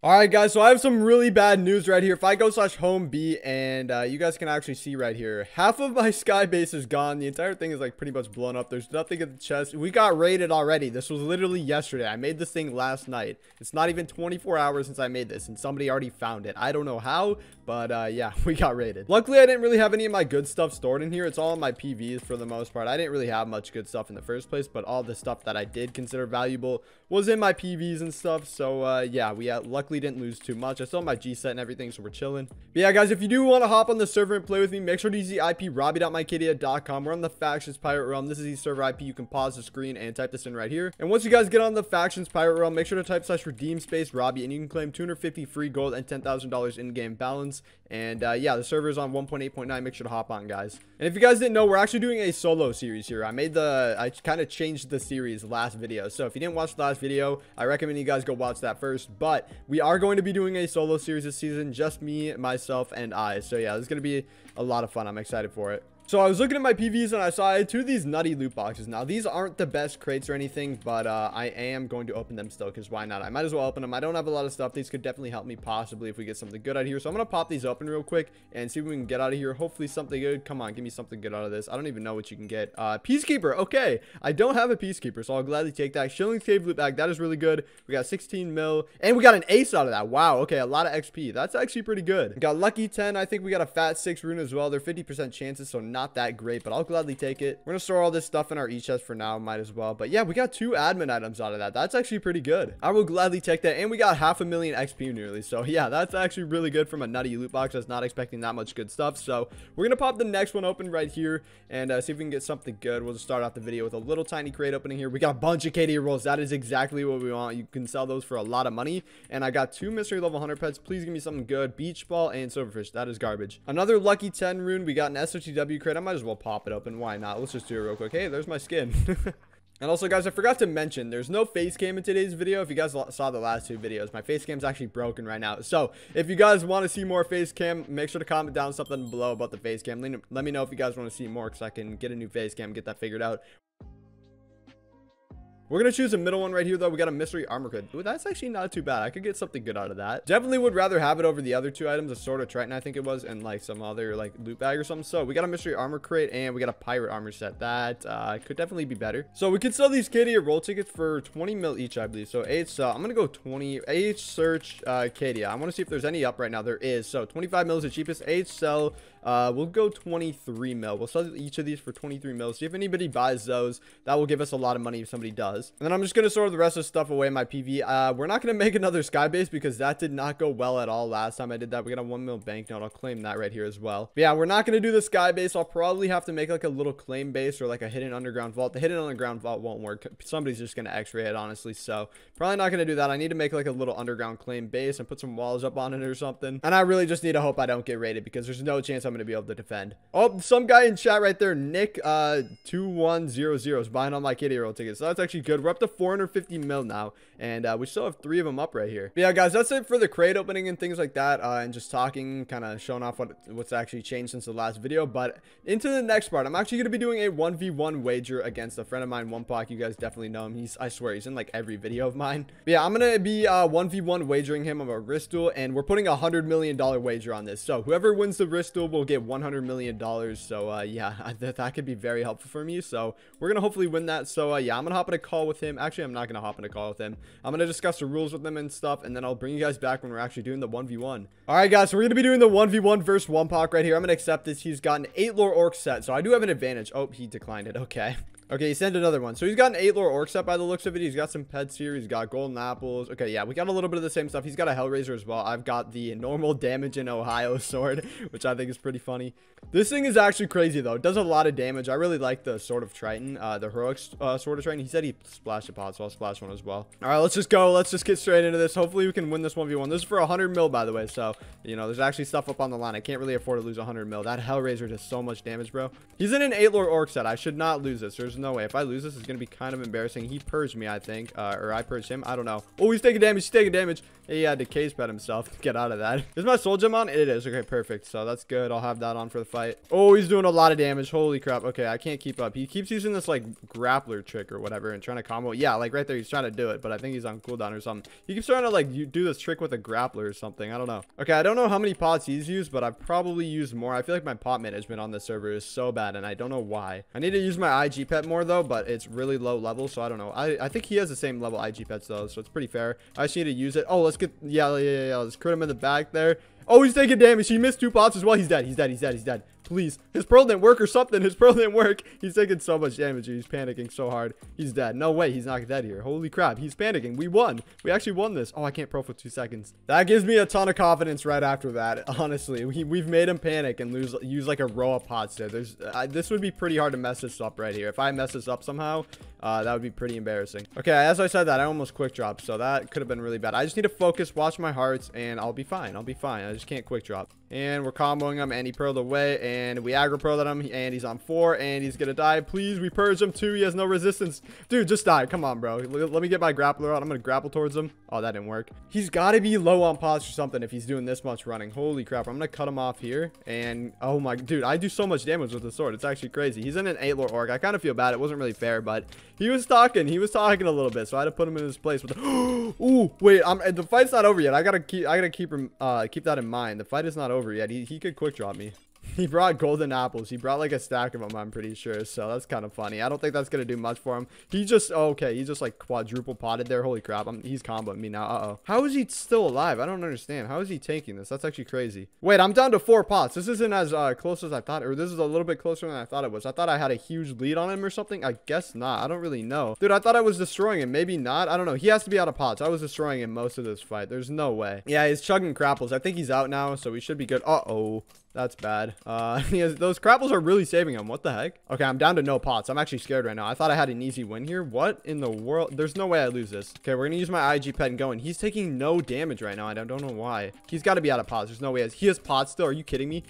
All right, guys, so I have some really bad news right here. If I go slash home B and uh, you guys can actually see right here, half of my sky base is gone. The entire thing is like pretty much blown up. There's nothing in the chest. We got raided already. This was literally yesterday. I made this thing last night. It's not even 24 hours since I made this and somebody already found it. I don't know how, but uh, yeah, we got raided. Luckily, I didn't really have any of my good stuff stored in here. It's all in my PVs for the most part. I didn't really have much good stuff in the first place, but all the stuff that I did consider valuable was in my PVs and stuff. So uh, yeah, we uh, luckily didn't lose too much. I still have my G set and everything, so we're chilling. But yeah, guys, if you do want to hop on the server and play with me, make sure to use the IP rawbie.minecadia.com. We're on the Factions Pirate Realm. This is the server IP. You can pause the screen and type this in right here. And once you guys get on the Factions Pirate Realm, make sure to type slash redeem space Rawbie, and you can claim 250 free gold and $10,000 in-game balance. And uh, yeah, the server is on 1.8.9. Make sure to hop on, guys. And if you guys didn't know, we're actually doing a solo series here. I made the, I kind of changed the series last video. So if you didn't watch the last video, I recommend you guys go watch that first. But we are going to be doing a solo series this season, just me, myself, and I. So yeah, it's going to be a lot of fun. I'm excited for it. So I was looking at my PVs and I saw I two of these nutty loot boxes. Now, these aren't the best crates or anything, but uh, I am going to open them still because why not? I might as well open them. I don't have a lot of stuff. These could definitely help me possibly if we get something good out of here. So I'm going to pop these open real quick and see if we can get out of here. Hopefully something good. Come on, give me something good out of this. I don't even know what you can get. Uh, Peacekeeper. Okay. I don't have a Peacekeeper, so I'll gladly take that. Shilling Cave loot bag. That is really good. We got 16 mil and we got an ace out of that. Wow. Okay. A lot of XP. That's actually pretty good. We got Lucky 10. I think we got a Fat 6 rune as well. They're 50% chances, so not that great, but I'll gladly take it. We're going to store all this stuff in our e-chest for now. Might as well. But yeah, we got two admin items out of that. That's actually pretty good. I will gladly take that. And we got half a million XP nearly. So yeah, that's actually really good from a nutty loot box. I was not expecting that much good stuff. So we're going to pop the next one open right here and uh, see if we can get something good. We'll just start off the video with a little tiny crate opening here. We got a bunch of Cadia rolls. That is exactly what we want. You can sell those for a lot of money. And I got two mystery level 100 pets. Please give me something good. Beach ball and silverfish. That is garbage. Another lucky 10 rune. We got an SOTW crate. I might as well pop it open. Why not? Let's just do it real quick. Hey, there's my skin. and also, guys, I forgot to mention, there's no face cam in today's video. If you guys saw the last two videos, my face cam is actually broken right now. So, if you guys want to see more face cam, make sure to comment down something below about the face cam. Let me know if you guys want to see more because I can get a new face cam, get that figured out. We're going to choose a middle one right here, though. We got a mystery armor crate. Ooh, that's actually not too bad. I could get something good out of that. Definitely would rather have it over the other two items, a sword of Triton, I think it was, and like some other like loot bag or something. So we got a mystery armor crate and we got a pirate armor set. That uh, could definitely be better. So we could sell these Cadia roll tickets for 20 mil each, I believe. So eight, uh, I'm going to go 20. eight search uh, Cadia. I want to see if there's any up right now. There is. So 25 mil is the cheapest. Eight sell uh, we'll go 23 mil. We'll sell each of these for 23 mil. See if anybody buys those. That will give us a lot of money if somebody does. And then I'm just going to store the rest of the stuff away in my PV. Uh, we're not going to make another sky base because that did not go well at all last time I did that. We got a 1 mil banknote. I'll claim that right here as well. But yeah, we're not going to do the sky base. I'll probably have to make like a little claim base or like a hidden underground vault. The hidden underground vault won't work. Somebody's just going to x-ray it, honestly. So probably not going to do that. I need to make like a little underground claim base and put some walls up on it or something. And I really just need to hope I don't get raided because there's no chance I'm going to be able to defend. Oh, some guy in chat right there, Nick uh 2100 is buying all my Cadia Roll tickets. So that's actually good. We're up to 450 mil now, and uh, we still have three of them up right here. But yeah, guys, that's it for the crate opening and things like that, uh, and just talking, kind of showing off what what's actually changed since the last video. But into the next part, I'm actually gonna be doing a 1v1 wager against a friend of mine, One. You guys definitely know him. He's I swear he's in like every video of mine. But yeah, I'm gonna be uh 1v1 wagering him of a wrist duel, and we're putting a hundred million dollar wager on this. So whoever wins the wrist duel will get 100 million dollars. So uh, yeah, that, that could be very helpful for me. So we're gonna hopefully win that. So uh, yeah, I'm gonna hop in a call with him. Actually, I'm not gonna hop in a call with him. I'm gonna discuss the rules with him and stuff, and then I'll bring you guys back when we're actually doing the 1v1. All right, guys, so we're gonna be doing the 1v1 versus Wumpak right here. I'm gonna accept this. He's got an eight lore orc set, so I do have an advantage. Oh, he declined it. Okay. Okay, he sent another one. So he's got an 8 lore orc set by the looks of it. He's got some pets here. He's got golden apples. Okay, yeah, we got a little bit of the same stuff. He's got a Hellraiser as well. I've got the normal damage in Ohio sword, which I think is pretty funny. This thing is actually crazy, though. It does a lot of damage. I really like the Sword of Triton, uh, the heroic uh, Sword of Triton. He said he splashed a pot, so I'll splash one as well. All right, let's just go. Let's just get straight into this. Hopefully, we can win this 1v1. This is for 100 mil, by the way, so, you know, there's actually stuff up on the line. I can't really afford to lose 100 mil. That Hellraiser does so much damage, bro. He's in an 8 lore orc set. I should not lose this. There's no way. If I lose this, it's going to be kind of embarrassing. He purged me, I think. Uh, or I purged him. I don't know. Oh, he's taking damage. He's taking damage. He had to case pet himself get out of that. Is my soul gem on? It is. Okay, perfect. So that's good. I'll have that on for the fight. Oh, he's doing a lot of damage. Holy crap. Okay, I can't keep up. He keeps using this, like, grappler trick or whatever and trying to combo. Yeah, like, right there. He's trying to do it, but I think he's on cooldown or something. He keeps trying to, like, do this trick with a grappler or something. I don't know. Okay, I don't know how many pots he's used, but I've probably used more. I feel like my pot management on this server is so bad, and I don't know why. I need to use my IG pet more, though, but it's really low level, so I don't know. I, I think he has the same level IG pets, though, so it's pretty fair. I just need to use it. Oh, let's get... Yeah, yeah, yeah, yeah. Let's crit him in the back there. Oh, he's taking damage. He missed two pots as well. He's dead. He's dead. He's dead. He's dead. Please. His pearl didn't work or something. His pearl didn't work. He's taking so much damage. He's panicking so hard. He's dead. No way. He's not dead here. Holy crap. He's panicking. We won. We actually won this. Oh, I can't pro for two seconds. That gives me a ton of confidence right after that. Honestly, we, we've made him panic and lose use like a row of pots there. There's uh, This would be pretty hard to mess this up right here. If I mess this up somehow, uh, that would be pretty embarrassing. Okay, as I said that, I almost quick drop, so that could have been really bad. I just need to focus, watch my hearts, and I'll be fine. I'll be fine. I just can't quick drop. And we're comboing him, and he pearled away, and we aggro pearled him, and he's on four, and he's gonna die. Please, we purge him too. He has no resistance. Dude, just die. Come on, bro. Let me get my grappler out. I'm gonna grapple towards him. Oh, that didn't work. He's gotta be low on pots or something if he's doing this much running. Holy crap. I'm gonna cut him off here, and oh my, dude, I do so much damage with the sword. It's actually crazy. He's in an 8 lore orc. I kind of feel bad. It wasn't really fair, but he was talking. He was talking a little bit, so I had to put him in his place. With the Ooh, wait, I'm, the fight's not over yet. I gotta keep, I gotta keep him, uh, keep that in mind. The fight is not over yet. He, he could quick drop me. He brought golden apples. He brought like a stack of them, I'm pretty sure. So that's kind of funny. I don't think that's going to do much for him. He just, oh, okay. He just like quadruple potted there. Holy crap. I'm, he's comboing me now. Uh-oh. How is he still alive? I don't understand. How is he taking this? That's actually crazy. Wait, I'm down to four pots. This isn't as uh, close as I thought, or this is a little bit closer than I thought it was. I thought I had a huge lead on him or something. I guess not. I don't really know. Dude, I thought I was destroying him. Maybe not. I don't know. He has to be out of pots. I was destroying him most of this fight. There's no way. Yeah, he's chugging crapples. I think he's out now, so we should be good. Uh-oh. That's bad. Uh, has, those crapples are really saving him. What the heck? Okay, I'm down to no pots. I'm actually scared right now. I thought I had an easy win here. What in the world? There's no way I lose this. Okay, we're going to use my IG pet and go. And he's taking no damage right now. I don't, don't know why. He's got to be out of pots. There's no way. He has pots still. Are you kidding me?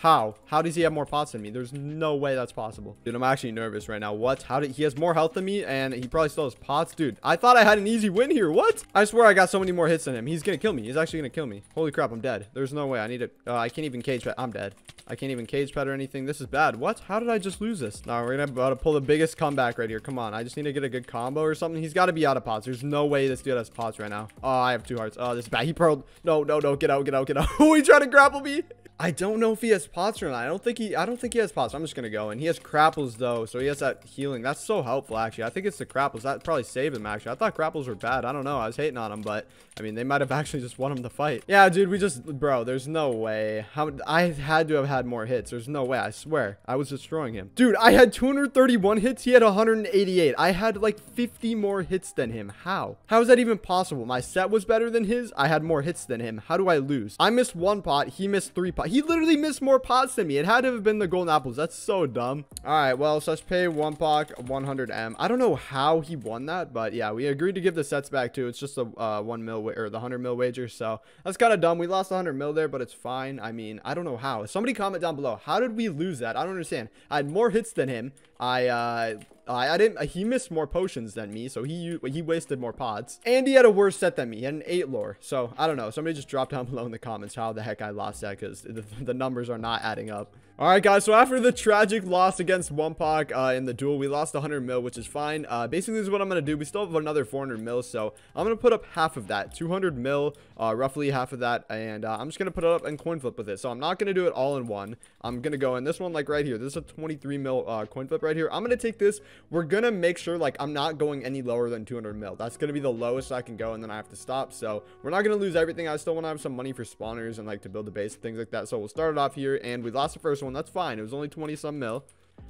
How? How does he have more pots than me? There's no way that's possible. Dude, I'm actually nervous right now. What? How did he has more health than me and he probably still has pots? Dude, I thought I had an easy win here. What? I swear I got so many more hits than him. He's gonna kill me. He's actually gonna kill me. Holy crap, I'm dead. There's no way. I need to Uh, I can't even cage pet. I'm dead. I can't even cage pet or anything. This is bad. What? How did I just lose this? Now we're gonna about to pull the biggest comeback right here. Come on. I just need to get a good combo or something. He's got to be out of pots. There's no way this dude has pots right now. Oh, I have two hearts. Oh, this is bad. He pearled. No, no, no. Get out, get out, get out. Oh, he tried to grapple me. I don't know if he has pots or not. I don't think he I don't think he has pots. I'm just gonna go. And he has crapples though, so he has that healing. That's so helpful actually. I think it's the crapples. That probably saved him actually. I thought crapples were bad. I don't know. I was hating on him, but I mean they might have actually just won him the fight. Yeah, dude, we just bro, there's no way. How I had to have had more hits. There's no way. I swear. I was destroying him. Dude, I had 231 hits. He had 188. I had like 50 more hits than him. How? How is that even possible? My set was better than his. I had more hits than him. How do I lose? I missed one pot. He missed three pot. He literally missed more pots than me. It had to have been the golden apples. That's so dumb. All right, well, let's pay Wumpak 100M. I don't know how he won that, but yeah, we agreed to give the sets back too. It's just a uh, one mil or the 100 mil wager. So that's kind of dumb. We lost 100 mil there, but it's fine. I mean, I don't know how. Somebody comment down below. How did we lose that? I don't understand. I had more hits than him. I uh, I, I didn't. He missed more potions than me, so he he wasted more pods. And he had a worse set than me. He had an eight lore. So I don't know. Somebody just drop down below in the comments how the heck I lost that because the, the numbers are not adding up. Alright guys, so after the tragic loss against Wumpak uh, in the duel, we lost 100 mil, which is fine. Uh, basically, this is what I'm going to do. We still have another 400 mil, so I'm going to put up half of that, 200 mil, uh, roughly half of that, and uh, I'm just going to put it up and coin flip with it. So I'm not going to do it all in one. I'm going to go in this one, like right here. This is a 23 mil uh, coin flip right here. I'm going to take this. We're going to make sure, like, I'm not going any lower than 200 mil. That's going to be the lowest I can go, and then I have to stop. So we're not going to lose everything. I still want to have some money for spawners and, like, to build a base and things like that. So we'll start it off here, and we lost the first one. That's fine. It was only 20 some mil.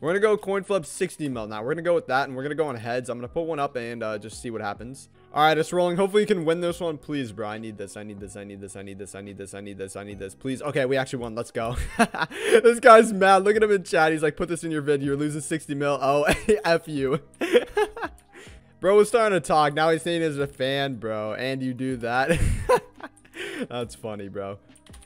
We're going to go coin flip 60 mil now. We're going to go with that and we're going to go on heads. I'm going to put one up and uh, just see what happens. All right, it's rolling. Hopefully you can win this one. Please, bro. I need this. I need this. I need this. I need this. I need this. I need this. I need this. Please. Okay, we actually won. Let's go. this guy's mad. Look at him in chat. He's like, put this in your vid. You're losing 60 mil. Oh, F you. bro was starting to talk. Now he's saying he's a fan, bro. And you do that. That's funny, bro.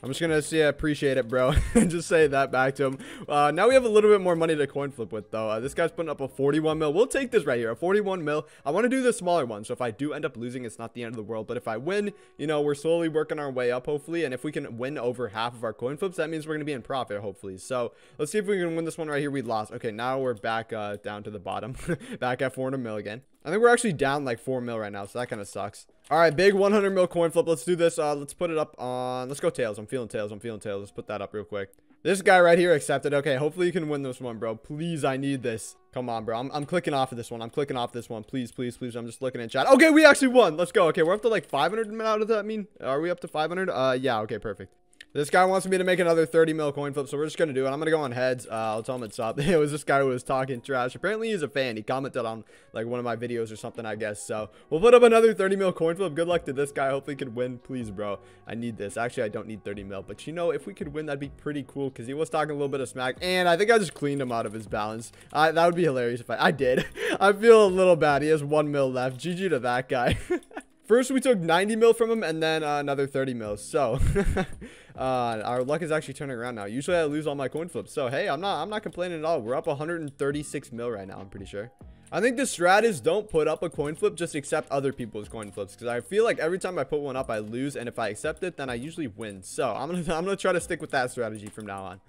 I'm just gonna say I appreciate it, bro. and just say that back to him. Uh, now we have a little bit more money to coin flip with, though. Uh, this guy's putting up a 41 mil. We'll take this right here, a 41 mil. I want to do the smaller one, so if I do end up losing, it's not the end of the world. But if I win, you know, we're slowly working our way up, hopefully. And if we can win over half of our coin flips, that means we're gonna be in profit, hopefully. So let's see if we can win this one right here. We lost. Okay, now we're back uh, down to the bottom, back at 400 mil again. I think we're actually down like 4 mil right now, so that kind of sucks. All right, big 100 mil coin flip. Let's do this. Uh, let's put it up on... Let's go tails. I'm feeling tails. I'm feeling tails. Let's put that up real quick. This guy right here accepted. Okay, hopefully you can win this one, bro. Please, I need this. Come on, bro. I'm, I'm clicking off of this one. I'm clicking off this one. Please, please, please. I'm just looking in chat. Okay, we actually won. Let's go. Okay, we're up to like 500 out of that mean? Are we up to 500? Uh, yeah. Okay, perfect. This guy wants me to make another 30 mil coin flip, so we're just going to do it. I'm going to go on heads. Uh, I'll tell him it's up. it was this guy who was talking trash. Apparently, he's a fan. He commented on, like, one of my videos or something, I guess. So, we'll put up another 30 mil coin flip. Good luck to this guy. Hopefully, he can win. Please, bro. I need this. Actually, I don't need 30 mil. But, you know, if we could win, that'd be pretty cool because he was talking a little bit of smack. And I think I just cleaned him out of his balance. That would be hilarious if I... I did. I feel a little bad. He has one mil left. GG to that guy. First, we took 90 mil from him, and then uh, another 30 mil. So, uh, our luck is actually turning around now. Usually, I lose all my coin flips. So, hey, I'm not, I'm not complaining at all. We're up 136 mil right now. I'm pretty sure. I think the strat is don't put up a coin flip, just accept other people's coin flips. Because I feel like every time I put one up, I lose, and if I accept it, then I usually win. So, I'm gonna, I'm gonna try to stick with that strategy from now on.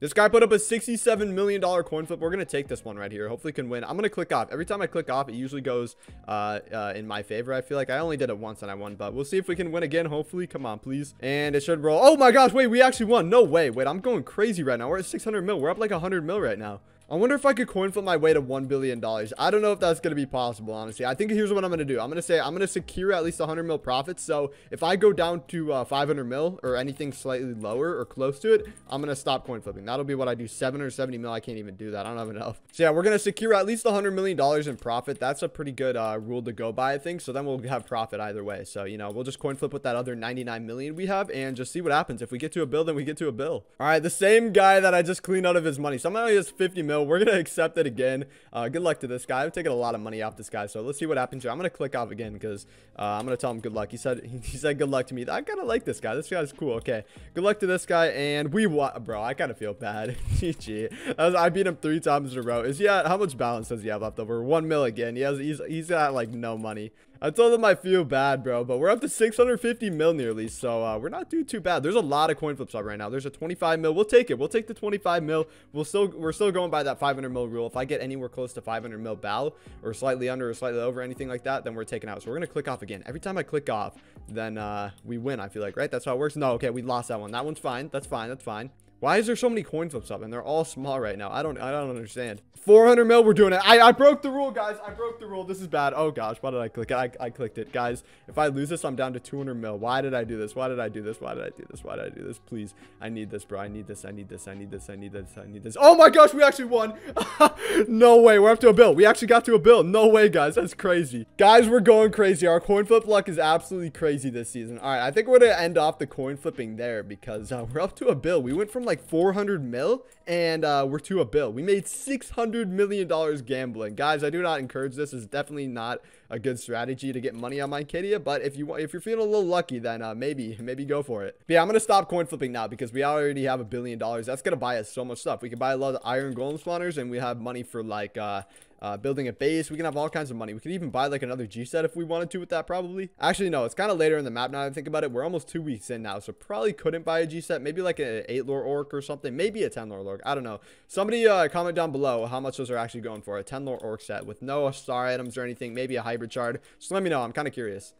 This guy put up a $67 million coin flip. We're going to take this one right here. Hopefully can win. I'm going to click off. Every time I click off, it usually goes uh, uh, in my favor. I feel like I only did it once and I won, but we'll see if we can win again. Hopefully. Come on, please. And it should roll. Oh my gosh. Wait, we actually won. No way. Wait, I'm going crazy right now. We're at 600 mil. We're up like 100 mil right now. I wonder if I could coin flip my way to $1 billion. I don't know if that's going to be possible, honestly. I think here's what I'm going to do. I'm going to say I'm going to secure at least 100 mil profits. So if I go down to uh, 500 mil or anything slightly lower or close to it, I'm going to stop coin flipping. That'll be what I do. 7 or 70 mil. I can't even do that. I don't have enough. So yeah, we're going to secure at least $100 million in profit. That's a pretty good uh, rule to go by, I think. So then we'll have profit either way. So, you know, we'll just coin flip with that other 99 million we have and just see what happens. If we get to a bill, then we get to a bill. All right, the same guy that I just cleaned out of his money. Somehow he has 50 mil. We're going to accept it again. Uh, good luck to this guy. I've taken a lot of money off this guy, so let's see what happens here. I'm gonna click off again because uh, I'm gonna tell him good luck. He said he said good luck to me. I kind of like this guy. This guy's cool. Okay, good luck to this guy, and we what, bro? I kind of feel bad. GG. I beat him three times in a row. Is he at, how much balance does he have left over? One mil again. He has he's he's got like no money. I told him I feel bad, bro, but we're up to 650 mil nearly, so uh, we're not doing too bad. There's a lot of coin flips up right now. There's a 25 mil. We'll take it. We'll take the 25 mil. We'll still we're still going by that 500 mil rule. If I get anywhere close to 500 mil bow or slightly under or slightly over anything like that, then we're taking out. So we're gonna click off again. Every time I click off, then uh, we win. I feel like right. That's how it works. No, okay, we lost that one. That one's fine. That's fine. That's fine. Why is there so many coin flips up and they're all small right now? I don't I don't understand. 400 mil, we're doing it. I, I broke the rule, guys. I broke the rule. This is bad. Oh gosh, why did I click it? I, I clicked it. Guys, if I lose this, I'm down to 200 mil. Why did I do this? Why did I do this? Why did I do this? Why did I do this? Please, I need this, bro. I need this. I need this. I need this. I need this. I need this. Oh my gosh, we actually won. no way. We're up to a bill. We actually got to a bill. No way, guys. That's crazy. Guys, we're going crazy. Our coin flip luck is absolutely crazy this season. All right, I think we're going to end off the coin flipping there because uh, we're up to a bill. We went from like 400 mil and uh, we're to a bill. We made $600 million gambling. Guys, I do not encourage this. It's definitely not a good strategy to get money on Minecadia, but if you want if you're feeling a little lucky, then uh, maybe maybe go for it. But yeah, I'm gonna stop coin flipping now because we already have a billion dollars. That's gonna buy us so much stuff. We can buy a lot of iron golem spawners, and we have money for like uh, uh, building a base. We can have all kinds of money. We could even buy like another G set if we wanted to with that probably. Actually, no, it's kind of later in the map now I think about it. We're almost two weeks in now, so probably couldn't buy a G set. Maybe like an 8 lore orc or something. Maybe a 10 lore orc. I don't know. Somebody uh, comment down below how much those are actually going for. A 10 lore orc set with no star items or anything. Maybe a hybrid shard. Just let me know. I'm kind of curious.